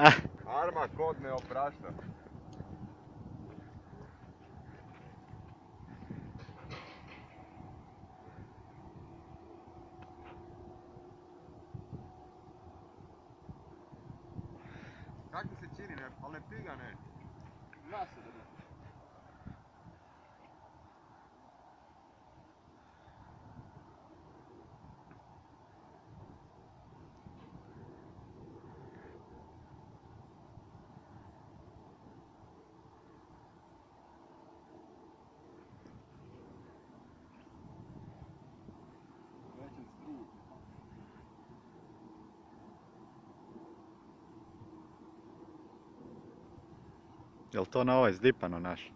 Arma kod ne oprašta. Kako se čini, ali ne piga ne. Jel to na ovaj zdipano naš?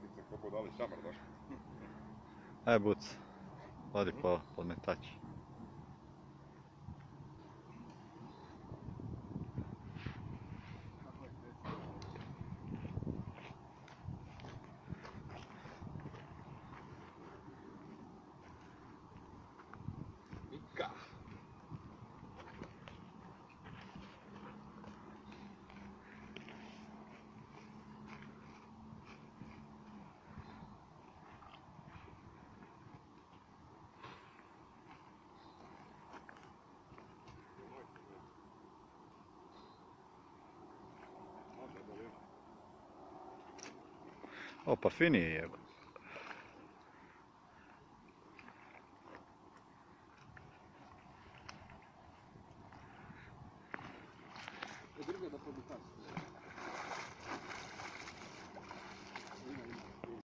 Takvice ko budali šamar došli. Aj buc, odi po podmetač. O, pa fini je drugo da.